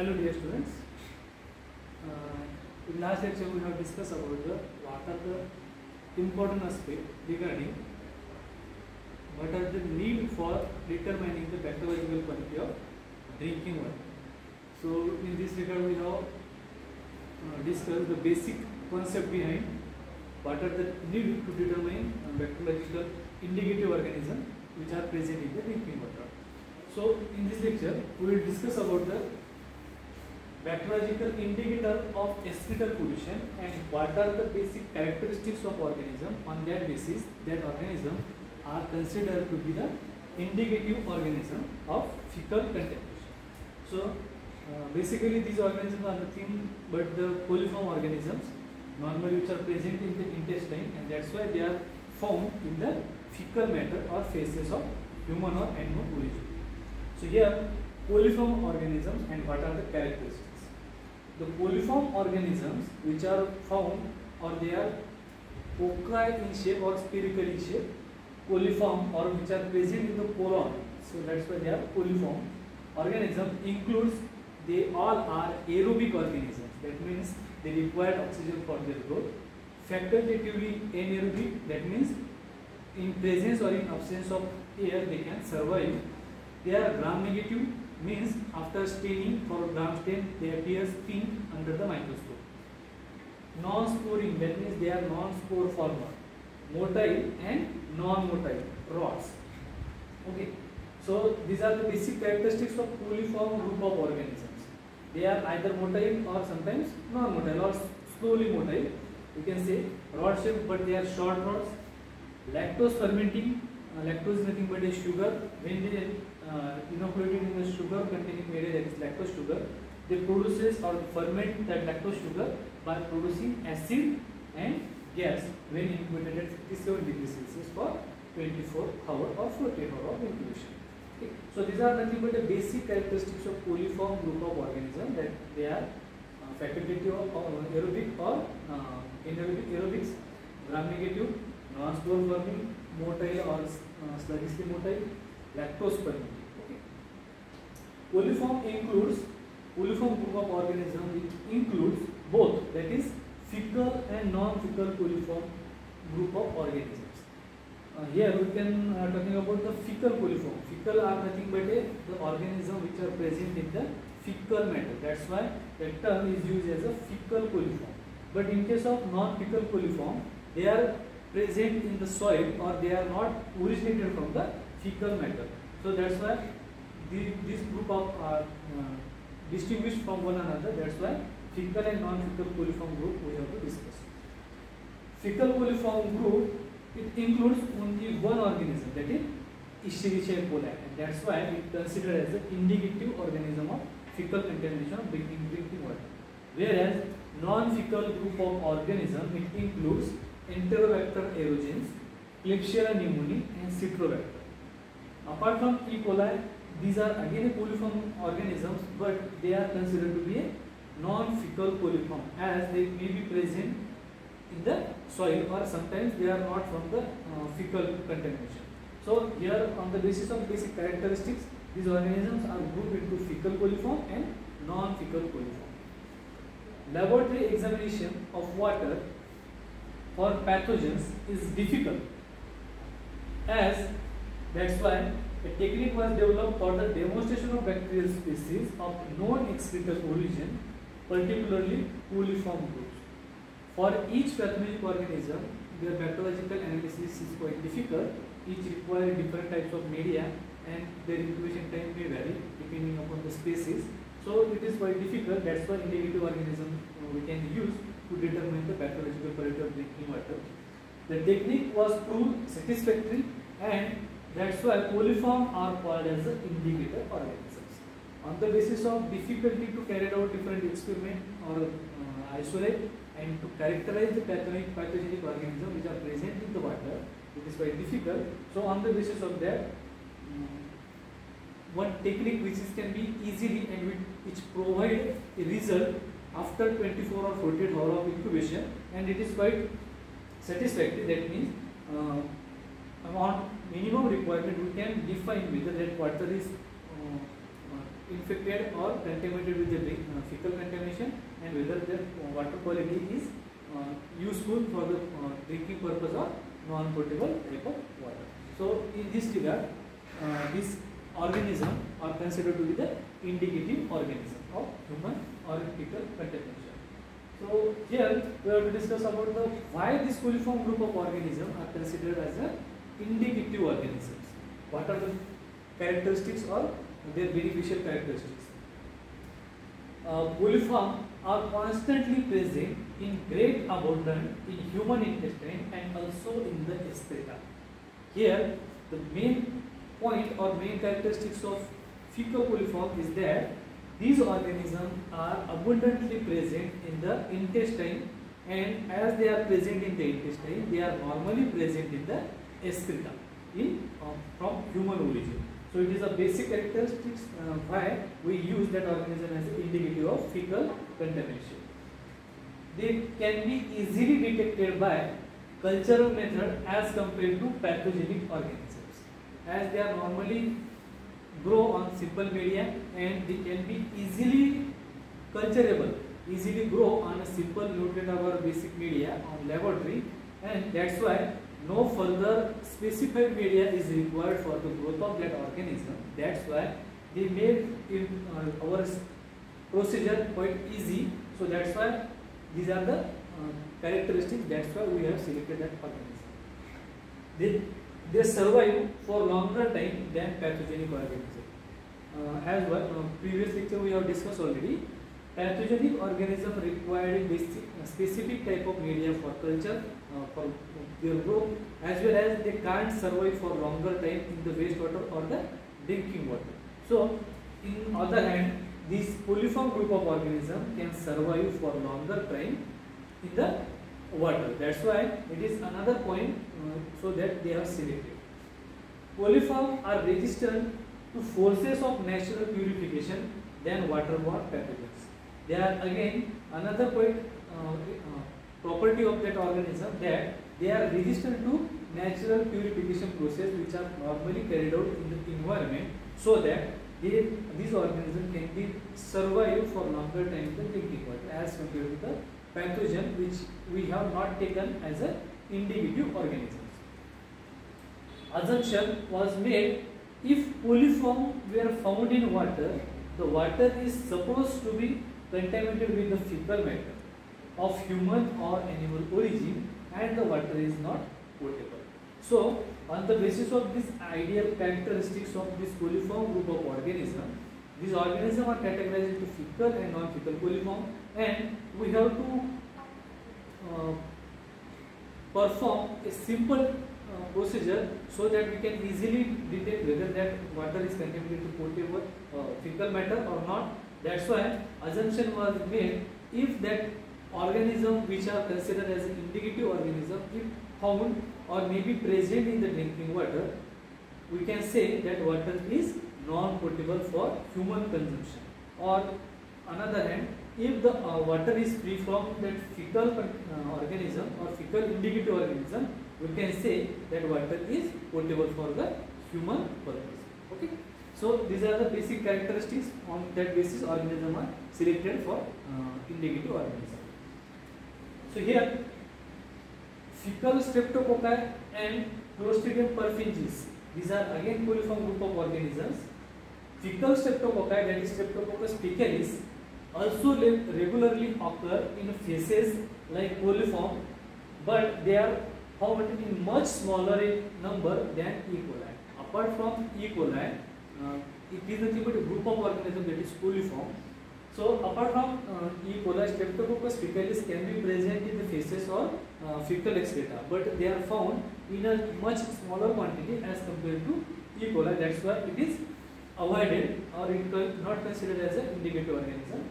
Hello dear students. Uh, in last lecture we have discussed about the what are the important aspect regarding what are the need for determining the bacteriological quality of drinking water. So in this regard we have uh, discussed the basic concept behind what are the need to determine uh, bacteriological indicative organism which are present in the drinking water. So in this lecture we will discuss about the bacteriological indicator of excretal pollution and what are the basic characteristics of organism on that basis that organism are considered to be the indicative organism of fecal contamination. So uh, basically these organisms are nothing but the coliform organisms normally which are present in the intestine and that's why they are found in the fecal matter or feces of human or animal origin. So here coliform organisms and what are the characteristics? The coliform organisms which are found or they are oculi in shape or spherical in shape, coliform or which are present in the colon. So that's why they are coliform organism includes they all are aerobic organisms. That means they require oxygen for their growth. Facultatively anaerobic that means in presence or in absence of air they can survive. They are gram negative means after staining for gram stain they appear pink under the microscope. Non-sporing that means they are non-spore former. Motile and non-motile rods. Okay. So these are the basic characteristics of coliform group of organisms. They are either motile or sometimes non-motile or slowly motile. You can say rod shape but they are short rods. Lactose fermenting. Uh, lactose is nothing but a sugar. When they uh, inoculated in the sugar containing is lactose sugar, they produces or ferment that lactose sugar by producing acid and gas when incubated at 57 degrees Celsius for 24 hour or 48 hour of incubation. Okay. So these are nothing but the basic characteristics of coliform group of organisms that they are uh, facultative or uh, aerobic or uh, anaerobic aerobics, gram negative, non-spore forming, motile or uh, sluggishly motile, lactose fermenting. Okay. Coliform includes coliform group of organisms which includes both that is fecal and non-fecal coliform group of organisms. Uh, here we can uh, talking about the fecal coliform. Fecal are nothing but a, the organism which are present in the fecal matter. That's why the term is used as a fecal coliform. But in case of non-fecal coliform, they are present in the soil or they are not originated from the fecal matter. So that's why the, this group of are uh, distinguished from one another. That's why fecal and non-fecal coliform group we have to discuss. Fecal coliform group it includes only one organism that is Escherichia coli and that's why it considered as the indicative organism of fecal contamination of drinking water. Whereas non-fecal group of organism it includes Enterobacter aerogenes, Klebsiella pneumoniae and Citrobacter. Apart from E. coli, these are again a coliform organisms but they are considered to be a non-fecal coliform as they may be present in the soil or sometimes they are not from the uh, fecal contamination. So here on the basis of basic characteristics these organisms are grouped into fecal coliform and non-fecal coliform. Laboratory examination of water for pathogens is difficult as that's why a technique was developed for the demonstration of bacterial species of known excretal origin, particularly coliform groups. For each pathogenic organism, their bacteriological analysis is quite difficult. Each requires different types of media and their incubation time may vary depending upon the species. So it is quite difficult. That's why indicative organism uh, we can use to determine the bacteriological quality of drinking water. The technique was proved satisfactory and that's why coliform are called as the indicator organisms. On the basis of difficulty to carry out different experiment or uh, isolate and to characterize the pathogenic, pathogenic organisms which are present in the water, it is quite difficult. So on the basis of that, um, one technique which is can be easily and which provide a result after 24 or 48 hour of incubation and it is quite satisfactory. That means uh, amount minimum requirement we can define whether that water is uh, infected or contaminated with the uh, fecal contamination and whether the water quality is uh, useful for the uh, drinking purpose or non-potable type of water. So in this regard, uh, these organism are considered to be the indicative organism of human or fecal contamination. So here we have to discuss about the why this coliform group of organisms are considered as the indicative organisms. What are the characteristics or their beneficial characteristics? Uh, are constantly present in great abundance in human intestine and also in the excreta. Here, the main point or main characteristics of fecocoliform is that these organisms are abundantly present in the intestine and as they are present in the intestine, they are normally present in the excreta in, from human origin. So it is a basic characteristics uh, why we use that organism as an indicative of fecal contamination. They can be easily detected by cultural method as compared to pathogenic organisms as they are normally grow on simple media and they can be easily culturable easily grow on a simple nutrient or basic media on laboratory and that's why no further specified media is required for the growth of that organism. That's why they made in, uh, our procedure quite easy. So that's why these are the uh, characteristics. That's why we have selected that organism. They survive for longer time than pathogenic organism. Uh, as well, uh, previous lecture we have discussed already. Pathogenic organism required basic, specific type of media for culture uh, for their growth as well as they can't survive for longer time in the wastewater or the drinking water. So, in other hand, this coliform group of organism can survive for longer time in the water. That's why it is another point uh, so that they are selected. Coliform are resistant to forces of natural purification than waterborne pathogens. They are again another point uh, uh, property of that organism that they are resistant to natural purification process which are normally carried out in the environment so that they, these organisms can be survive for longer time than drinking water as compared to the pathogen which we have not taken as an indicative organisms. Assumption was made if coliform were found in water, the water is supposed to be contaminated with the fecal matter of human or animal origin and the water is not potable. So, on the basis of this ideal characteristics of this coliform group of organism, these organisms are categorized into fecal and non-fecal coliform and we have to perform a simple uh, procedure so that we can easily detect whether that water is contaminated to potable uh, fecal matter or not. That's why assumption was made if that organism which are considered as indicative organism if found or may be present in the drinking water, we can say that water is non-potable for human consumption. Or another hand, if the uh, water is free from that fecal uh, organism or fecal indicative organism, we can say that water is potable for the human purpose. Okay. So these are the basic characteristics on that basis organism are selected for uh, indicative organism. So here fecal streptococci and Clostridium perfringens. These are again coliform group of organisms. Fecal streptococci that is Streptococcus faecalis also regularly occur in feces like coliform but they are found in much smaller in number than E. coli. Apart from E. coli, uh, it is nothing but a group of organisms that is coliform so apart from uh, E. coli, Streptococcus faecalis can be present in the feces or uh, fecal excreta, but they are found in a much smaller quantity as compared to E. coli. That's why it is avoided or it is not considered as an indicative organism.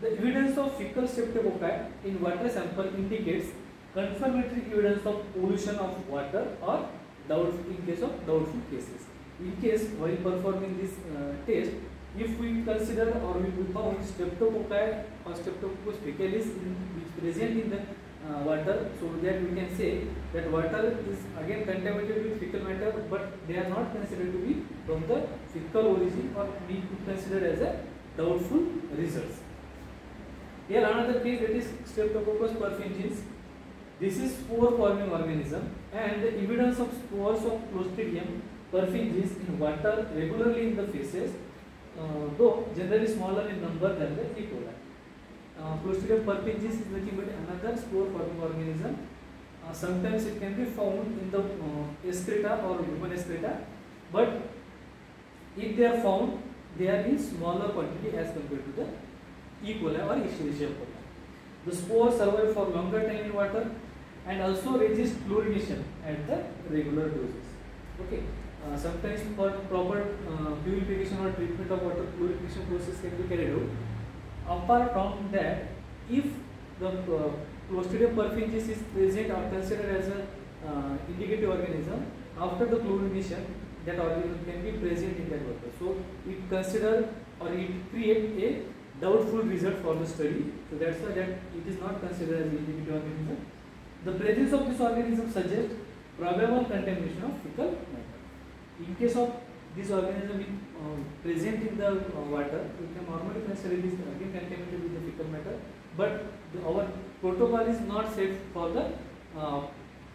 The evidence of fecal streptococci in water sample indicates confirmatory evidence of pollution of water or doubt in case of doubtful cases. In case while performing this uh, test, if we consider or we found streptococci or streptococcus faecalis in, which present in the uh, water so that we can say that water is again contaminated with fecal matter but they are not considered to be from the fecal origin or we could consider as a doubtful results. Here another case that is Streptococcus perfringens. This is spore forming organism and the evidence of spores of Clostridium perfringens in water regularly in the feces uh, though generally smaller in number than the E. coli. Uh, Clostridium perfringens is nothing but another spore forming organism. Uh, sometimes it can be found in the uh, excreta or human excreta, but if they are found, they are in smaller quantity as compared to the E. coli or Escherichia coli. The spores survive for longer time in water and also resist chlorination at the regular doses. Okay. Uh, sometimes for proper uh, purification or treatment of water, purification process can be carried out apart from that, if the uh, Clostridium perfringens is present or considered as a uh, indicative organism, after the chlorination, that organism can be present in that water. So it consider or it create a doubtful result for the study. So that's why that it is not considered as indicative organism. The presence of this organism suggests probable contamination of fecal matter. In case of this organism is uh, present in the uh, water, we can normally consider this again contaminated with the fecal matter, but the, our protocol is not set for the uh,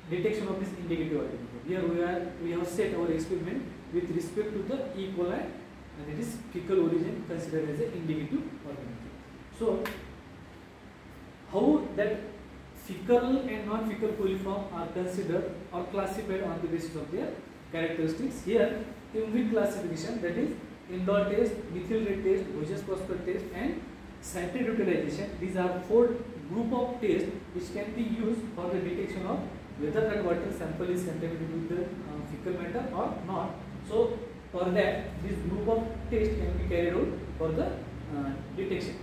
detection of this indicative organism. Here we are we have set our experiment with respect to the E. coli and it is fecal origin considered as an indicative organism. So how that fecal and non-fecal coliform are considered or classified on the basis of their characteristics. Here IMVIC classification that is indole test, methyl red test, Voges Proskauer test and citrate utilization. These are four group of tests which can be used for the detection of whether that water sample is contaminated with the uh, fecal matter or not. So for that this group of tests can be carried out for the uh, detection.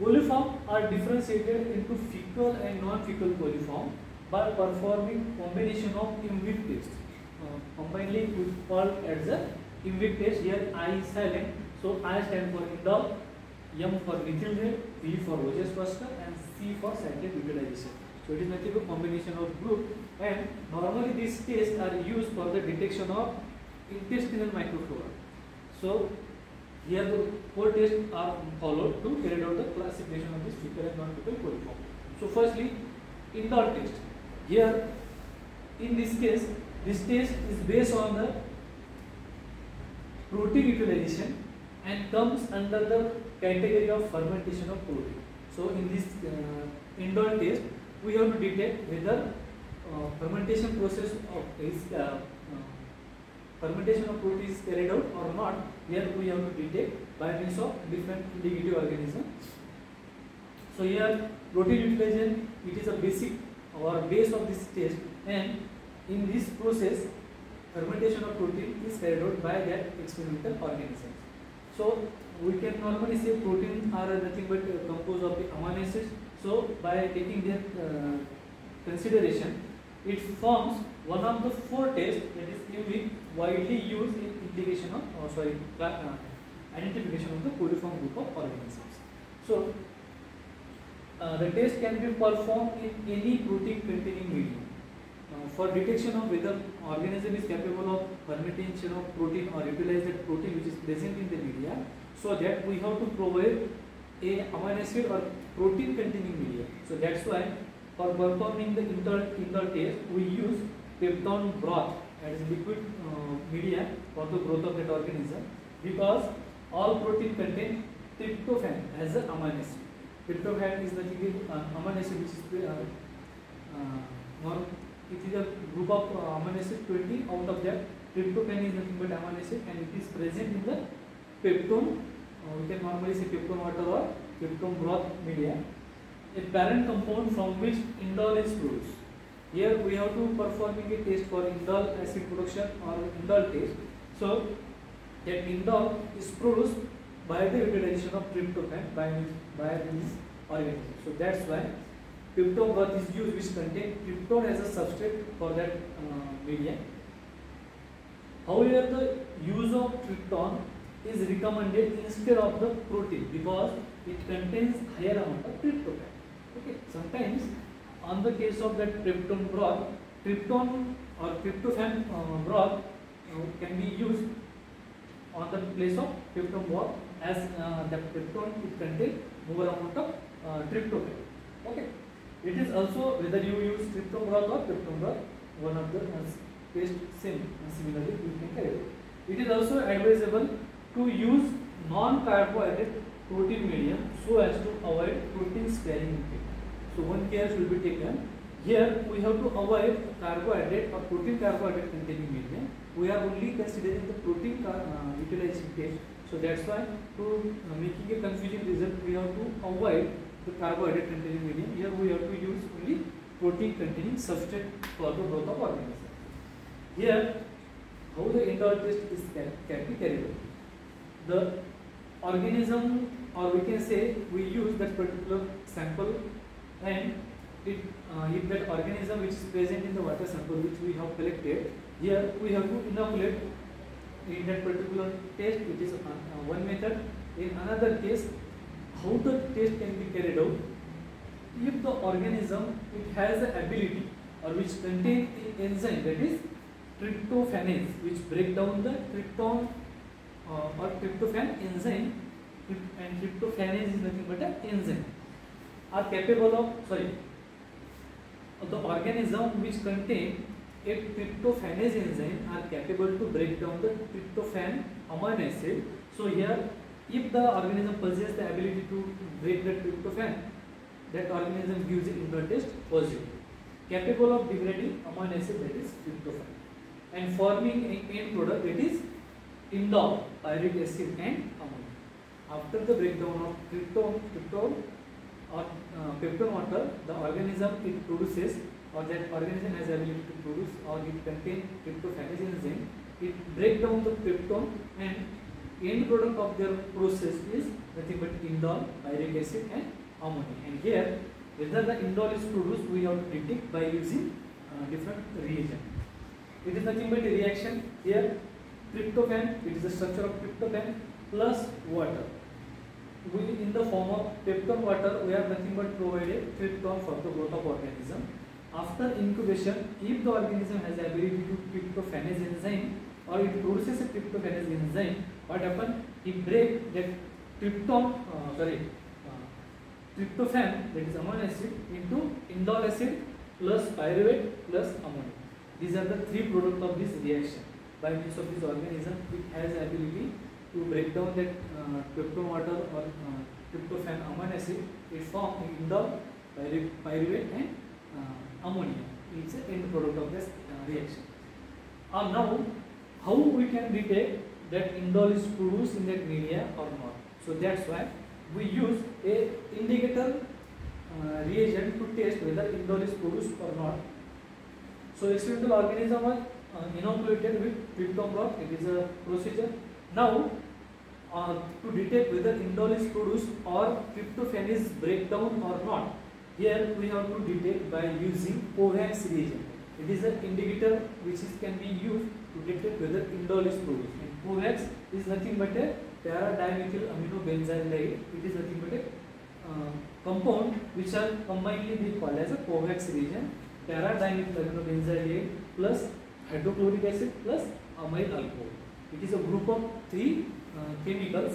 Coliform are differentiated into fecal and non-fecal coliform by performing combination of IMVIC tests uh, combinedly we call as the IMVIC test. Here I is silent, so I stand for indole, M for methyl red, V for Voges cluster, and C for citrate utilization. So it is nothing but combination of group, and normally these tests are used for the detection of intestinal microflora. So here the four tests are followed to carry out the classification of this fecal and non-fecal coliform. So firstly, indole test. Here, in this case, this test is based on the protein utilization and comes under the category of fermentation of protein. So in this uh, indole test, we have to detect whether uh, fermentation process of is uh, fermentation of protein is carried out or not. Here we have to detect by means of different indicative organisms. So here protein utilization it is a basic or base of this test and in this process, fermentation of protein is carried out by that experimental organism. So we can normally say proteins are nothing but uh, composed of the amino acids. So by taking their uh, consideration, it forms one of the four tests that is unique, widely used in indication of, oh, sorry, uh, identification of the coliform group of organisms. So uh, the test can be performed in any protein containing medium for detection of whether organism is capable of fermentation of protein or utilize that protein which is present in the media so that we have to provide a amino acid or protein containing media so that's why for performing the indole, indole test we use peptone broth as liquid uh, media for the growth of that organism because all protein contain tryptophan as an amino acid tryptophan is the uh, amino acid which is uh, uh, it is a group of uh, amino acid 20 out of that tryptophan is nothing but amino acid and it is present in the peptone uh, we can normally say peptone water or peptone broth media a parent compound from which indole is produced here we have to performing a test for indole acid production or indole test so that indole is produced by the utilization of tryptophan by by this organism so that's why tryptophan is used which contain tryptone as a substrate for that uh, media. However, the use of tryptone is recommended instead of the protein because it contains higher amount of tryptophan. Sometimes on the case of that tryptone broth, tryptone or tryptophan uh, broth uh, can be used on the place of tryptone broth as uh, the tryptone it contains more amount of uh, tryptophan. Okay. It is also whether you use tryptone broth or tryptone broth, one of the uh, taste same. Similarly, you can carry it. It is also advisable to use non-carbohydrate protein medium so as to avoid protein sparing intake. So one care should be taken. Here we have to avoid carbohydrate or protein carbohydrate containing medium. We are only considering the protein uh, utilization test. So that's why to uh, making a confusing result we have to avoid the carbohydrate containing medium. Here we have to use only protein containing substrate for the growth of organism. Here how the indol test is can, can be carried out. The organism or we can say we use that particular sample and it, uh, if that organism which is present in the water sample which we have collected, here we have to inoculate in that particular test it is uh, uh, one method. In another case, how the test can be carried out? If the organism it has the ability or which contain enzyme that is tryptophanase which break down the tryptone uh, or tryptophan enzyme and tryptophanase is nothing but an enzyme are capable of sorry the organism which contain a tryptophanase enzyme are capable to break down the tryptophan amino acid so here if the organism possesses the ability to break the tryptophan that organism gives it in the test positive capable of degrading amino acid that is tryptophan and forming an end product that is indole pyruvic acid and ammonia after the breakdown of tryptone or uh, peptone water, the organism it produces or that organism has ability to produce or it contains tryptophanase enzyme, it break down the peptone and end product of their process is nothing but indole, pyruvic acid and ammonia. And here, whether the indole is produced, we have to detect by using uh, different reagent. It is nothing but a reaction. Here, tryptophan, it is the structure of tryptophan plus water we in the form of peptone water we are nothing but provided tryptone for the growth of organism after incubation if the organism has the ability to tryptophanase enzyme or it produces a tryptophanase enzyme what happen it break that tryptone uh, sorry uh, tryptophan that is amino acid into indole acid plus pyruvate plus ammonia these are the three products of this reaction by means of this organism it has ability to break down that uh, tryptone water or uh, tryptophan amino acid, it forms indole, pyruvate and uh, ammonia. It's an end product of this uh, reaction. Uh, now, how we can detect that indole is produced in that media or not? So that's why we use a indicator uh, reagent to test whether indole is produced or not. So experimental organism was uh, inoculated with broth. It is a procedure. Now uh, to detect whether indole is produced or tryptophanase breakdown or not. Here we have to detect by using Kovacs reagent. It is an indicator which is, can be used to detect whether indole is produced. And Kovacs is nothing but a para-dimethyl aminobenzaldehyde. It is nothing but a uh, compound which are combinedly they call as a Kovacs reagent. Para-dimethyl aminobenzaldehyde plus hydrochloric acid plus amyl alcohol. It is a group of three uh, chemicals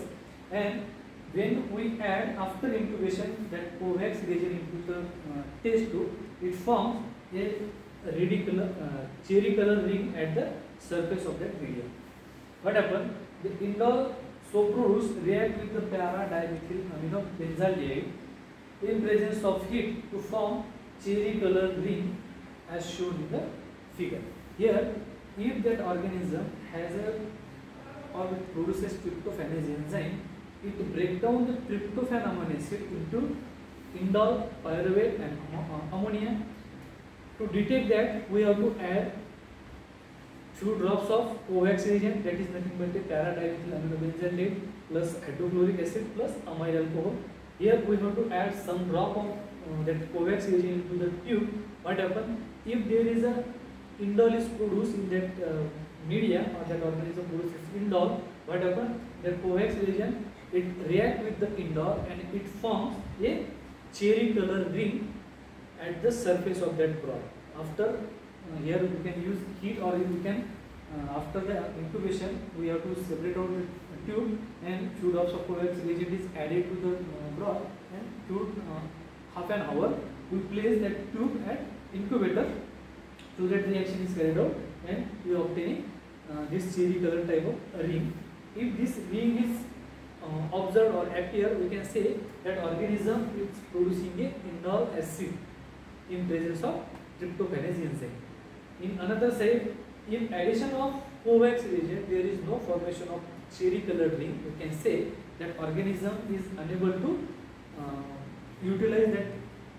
and when we add after incubation that Kovacs reagent into the uh, test tube, it forms a red color, uh, cherry color ring at the surface of that medium. What happens? The indole so produced react with the para-dimethyl aminobenzaldehyde in presence of heat to form cherry color ring as shown in the figure. Here, if that organism has a or it produces tryptophanase enzyme, it breaks down the tryptophan amino acid into indole, pyruvate and uh, ammonia. To detect that, we have to add few drops of Kovacs reagent that is nothing but a para-dimethyl aminobenzaldehyde plus hydrochloric acid plus amyl alcohol. Here we have to add some drop of uh, that Kovacs reagent into the tube. What happens if there is a indole is produced in that uh, media or that organism produces indole, what happens? The Kovacs reagent it react with the indole and it forms a cherry color ring at the surface of that broth. After uh, here you can use heat or you can uh, after the incubation we have to separate out the tube and few drops of Kovacs reagent is added to the uh, broth and few uh, half an hour we place that tube at incubator so that reaction is carried out and we obtain this cherry color type of ring. If this ring is uh, observed or appear, we can say that organism is producing a indole acid in presence of tryptophanase enzyme. In another side, in addition of Kovacs reagent, there is no formation of cherry colored ring. We can say that organism is unable to uh, utilize that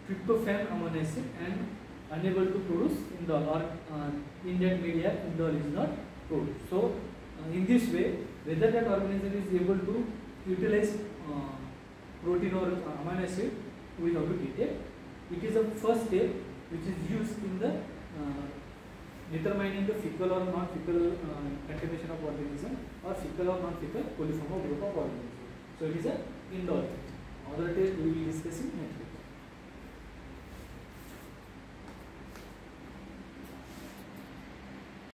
tryptophan amino acid and unable to produce indole or uh, in that media indole is not So, uh, in this way, whether that organism is able to utilize uh, protein or amino acid, we have to detect. It is a first step which is used in the uh, determining the fecal or non-fecal uh, contamination of organism or fecal or non-fecal coliform group of organism. So it is a indole. Other test we will be discussing next week.